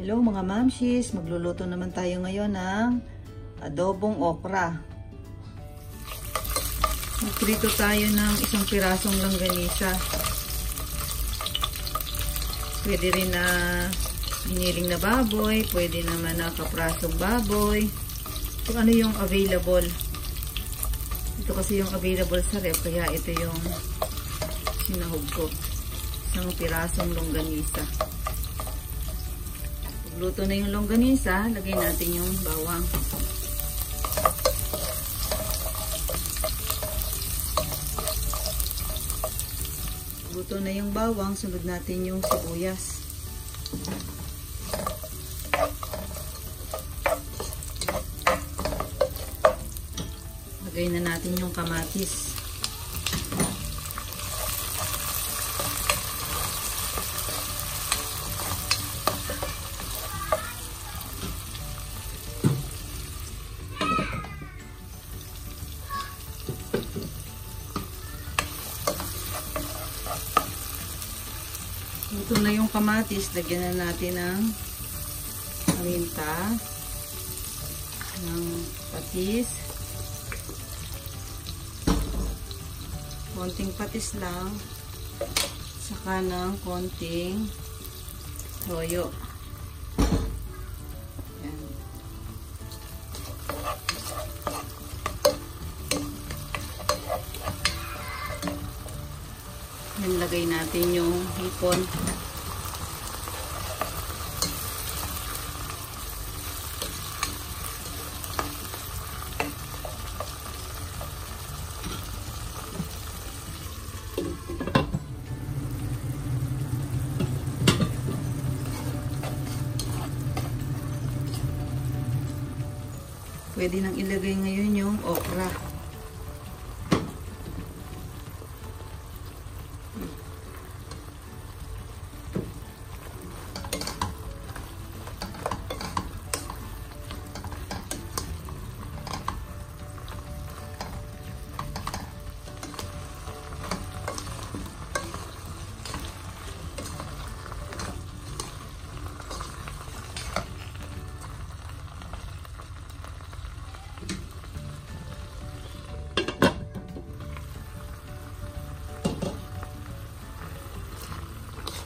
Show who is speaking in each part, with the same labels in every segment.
Speaker 1: Hello mga mamshis, magluluto naman tayo ngayon ng adobong okra. Magprito tayo ng isang pirasong langganisa. Pwede rin na giniling na baboy, pwede naman na kaprasong baboy. Kung ano yung available. Ito kasi yung available sa ref, kaya ito yung sinahog ko. Isang pirasong longganisa. Luto na yung longganisa, lagay natin yung bawang. Luto na yung bawang, sunod natin yung sibuyas. Lagay na natin yung kamatis. Ito na yung kamatis. Lagyan na natin ng paminta, ng patis, konting patis lang, saka ng konting toyo. Yan, lagay natin yung hipon. Pwede nang ilagay ngayon yung okra.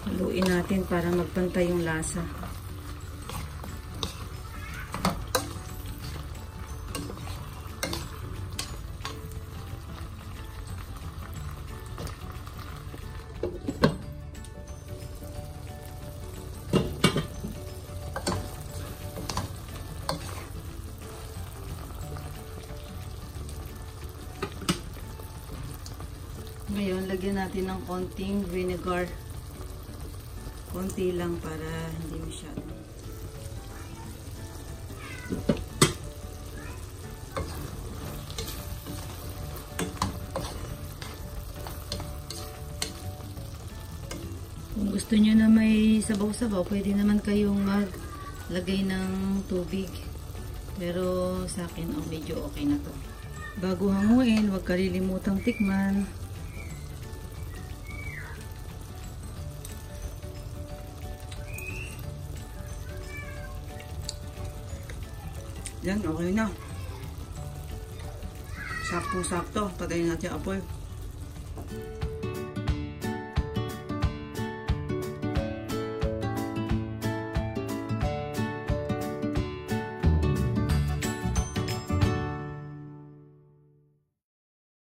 Speaker 1: Haluin natin para magpantay yung lasa. Ngayon, lagyan natin ng konting vinegar. Konti lang para hindi masyado. Kung gusto nyo na may sabaw-sabaw, pwede naman kayong maglagay ng tubig. Pero sa akin, oh, medyo okay na to. Bago hanguin, huwag kalilimutang tikman. Yan, okay na. Sakto-sakto. Patayin natin yung apoy.